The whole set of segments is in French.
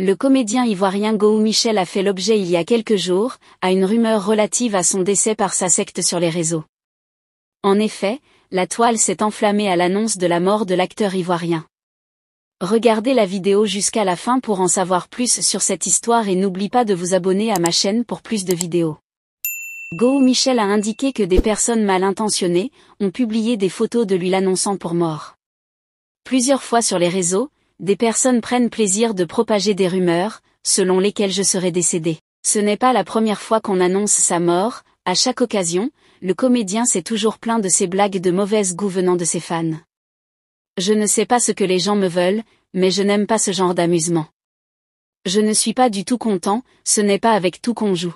Le comédien ivoirien Gou Michel a fait l'objet il y a quelques jours, à une rumeur relative à son décès par sa secte sur les réseaux. En effet, la toile s'est enflammée à l'annonce de la mort de l'acteur ivoirien. Regardez la vidéo jusqu'à la fin pour en savoir plus sur cette histoire et n'oublie pas de vous abonner à ma chaîne pour plus de vidéos. Go Michel a indiqué que des personnes mal intentionnées ont publié des photos de lui l'annonçant pour mort. Plusieurs fois sur les réseaux, des personnes prennent plaisir de propager des rumeurs, selon lesquelles je serais décédé. Ce n'est pas la première fois qu'on annonce sa mort, à chaque occasion, le comédien s'est toujours plaint de ses blagues de mauvaise goût venant de ses fans. Je ne sais pas ce que les gens me veulent, mais je n'aime pas ce genre d'amusement. Je ne suis pas du tout content, ce n'est pas avec tout qu'on joue.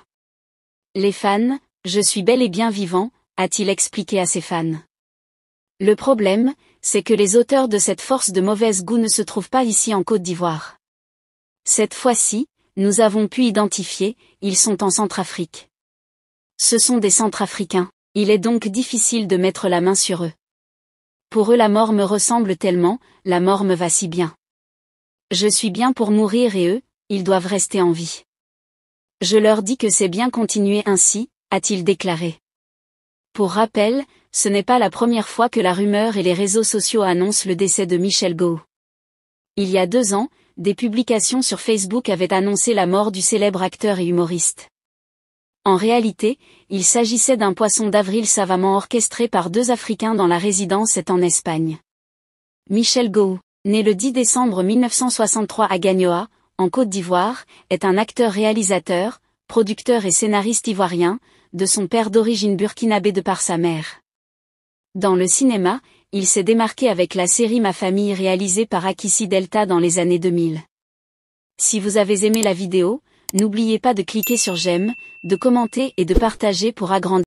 Les fans, je suis bel et bien vivant, a-t-il expliqué à ses fans. Le problème, c'est que les auteurs de cette force de mauvaise goût ne se trouvent pas ici en Côte d'Ivoire. Cette fois-ci, nous avons pu identifier, ils sont en Centrafrique. Ce sont des Centrafricains, il est donc difficile de mettre la main sur eux. Pour eux la mort me ressemble tellement, la mort me va si bien. Je suis bien pour mourir et eux, ils doivent rester en vie. Je leur dis que c'est bien continuer ainsi, a-t-il déclaré. Pour rappel, ce n'est pas la première fois que la rumeur et les réseaux sociaux annoncent le décès de Michel Go. Il y a deux ans, des publications sur Facebook avaient annoncé la mort du célèbre acteur et humoriste. En réalité, il s'agissait d'un poisson d'avril savamment orchestré par deux Africains dans la résidence est en Espagne. Michel Go, né le 10 décembre 1963 à Gagnoa, en Côte d'Ivoire, est un acteur-réalisateur, producteur et scénariste ivoirien, de son père d'origine burkinabé de par sa mère. Dans le cinéma, il s'est démarqué avec la série Ma famille réalisée par Akissi Delta dans les années 2000. Si vous avez aimé la vidéo, n'oubliez pas de cliquer sur j'aime, de commenter et de partager pour agrandir